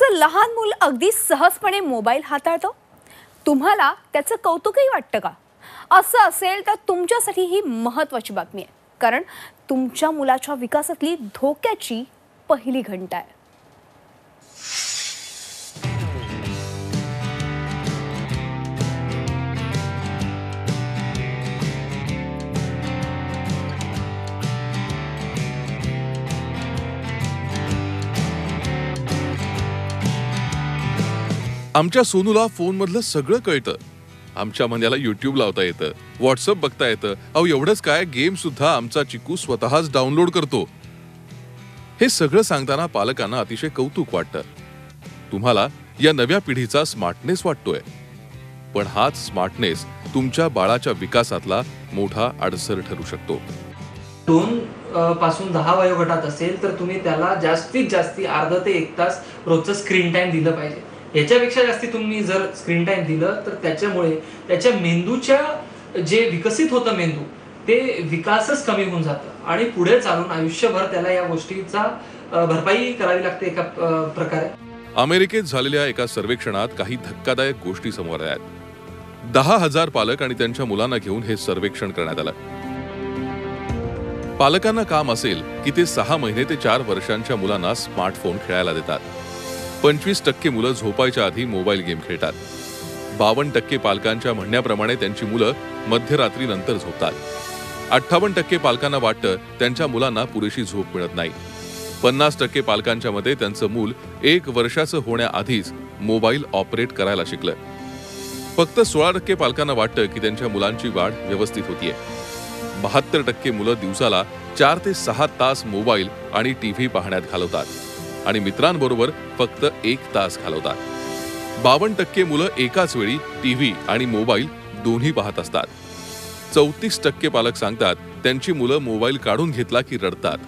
तुमचं लहान मूल अगदी सहजपणे मोबाईल हाताळतं? तुम्हाला त्याचं कौतुकही वाटतं का? असं असेल तर तुमच्यासाठी ही महत्त्वाची बातमी आहे. कारण तुमच्या मुलाच्या विकासातली धोक्याची पहिली घंटा आहे. आमच्या सोनूला फोनमधलं सगळं कळतं. आमच्या मन्याला युट्यूब लावता येतं व्हॉट्सअप बघता येतं. अहो एवढंच काय? गेम सुद्धा आमचा चिकू स्वतःच डाउनलोड करतो. हे सगळं सांगताना पालकांना अतिशय कौतुक वाटतं. तुम्हाला या नव्या पिढीचा स्मार्टनेस वाटतोय. पण हाच स्मार्टनेस तुमच्या बाळाच्या विकासातला मोठा अडसर ठरू शकतो. दोन पासून दहा वयोगटात असेल तर तुम्ही त्याला जास्तीत जास्ती अर्धा ते एक तास रोजचं स्क्रीन टाइम दिलं पाहिजे. याच्यापेक्षा जास्ती तुम्ही जर स्क्रीन टाइम दिलं तर त्याच्यामुळे त्याच्या मेंदूच्या जे विकसित होतं मेंदू ते विकासच कमी होऊन जातं. आणि पुढे चालून आयुष्यभर त्याला या गोष्टीचा भरपाई करावी लागते एका प्रकारे. अमेरिकेत झालेल्या एका सर्वेक्षणात काही धक्कादायक गोष्टी समोर आहेत दहा हजार पालक आणि त्यांच्या मुलांना घेऊन हे सर्वेक्षण करण्यात आलं. पालकांना काम असेल की ते सहा महिने ते चार वर्षांच्या मुलांना स्मार्टफोन खेळायला देतात. पंचवीस टक्के मुलं झोपायच्या आधी मोबाईल गेम खेळतात. बावन्न टक्के पालकांच्या म्हणण्याप्रमाणे त्यांची मुलं मध्यरात्री नंतर झोपतात. अठ्ठावन्न टक्के पालकांना वाटतं त्यांच्या मुलांना पुरेशी झोप मिळत नाही. पन्नास टक्के पालकांच्या मते त्यांचं मूल एक वर्षाचं होण्याआधीच मोबाईल ऑपरेट करायला शिकलं. फक्त सोळा टक्के पालकांना वाटतं की त्यांच्या मुलांची वाढ व्यवस्थित होतीये. बहात्तर टक्के मुलं दिवसाला चार ते सहा तास मोबाईल आणि टीव्ही पाहण्यात घालवतात. आणि मित्रांबरोबर फक्त एक तास घालवतात. बावन्न टक्के मुलं एकाच वेळी टीव्ही आणि मोबाईल दोन्ही पाहत असतात. चौतीस टक्के पालक सांगतात त्यांची मुलं मोबाईल काढून घेतला की रडतात.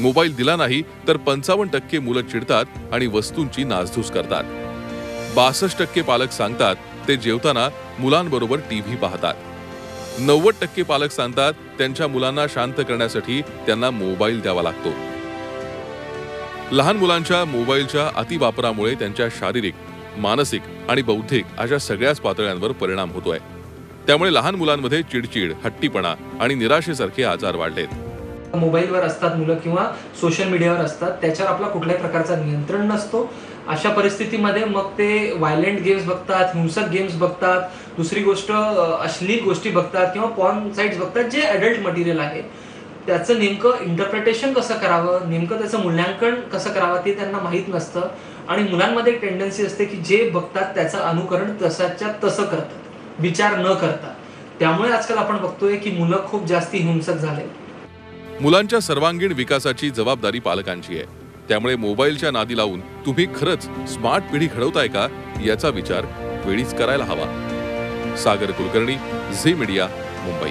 मोबाईल दिला नाही तर पंचावन्न टक्के मुलं चिडतात आणि वस्तूंची नासधूस करतात. बासष्ट टक्के पालक सांगतात ते जेवताना मुलांबरोबर टीव्ही पाहतात. नव्वद टक्के पालक सांगतात त्यांच्या मुलांना शांत करण्यासाठी त्यांना मोबाईल द्यावा लागतो. लहान मुलांच्या मोबाईलच्या अतिवापरामुळे त्यांच्या शारीरिक मानसिक आणि बौद्धिक अशा सगळ्याच पातळ्यांवर परिणाम होतोय. त्यामुळे लहान मुलांमध्ये चिडचिड हट्टीपणा आणि निराशेसारखे आजार वाढलेत. मोबाईलवर असतात मुलं किंवा सोशल मीडियावर असतात त्याच्यावर आपला कुठल्याही प्रकारचा नियंत्रण नसतो. अशा परिस्थितीमध्ये मग ते व्हायलेंट गेम्स बघतात हिंसक गेम्स बघतात दुसरी गोष्ट अश्लील गोष्टी बघतात किंवा पॉर्न साईट्स बघतात जे अडल्ट मटेरियल आहे. त्याचं नेमकं इंटरप्रिटेशन कसं करावं नेमकं त्याचं मूल्यांकन कसं करावं ते त्यांना माहीत नसतं. आणि मुलांमध्ये एक टेंडन्सी असते की जे बघतात त्याचं अनुकरण तसाच्या तसं करतात विचार न करता. त्यामुळे आजकाल आपण बघतोय की मुलं खूप जास्ती हिंसक झाले. मुलांच्या सर्वांगीण विकासाची जबाबदारी पालकांची आहे. त्यामुळे मोबाईलच्या नादी लावून तुम्ही खरंच स्मार्ट पिढी घडवताय का याचा विचार वेळीच करायला हवा. Sagar Kulkarni Zee media Mumbai.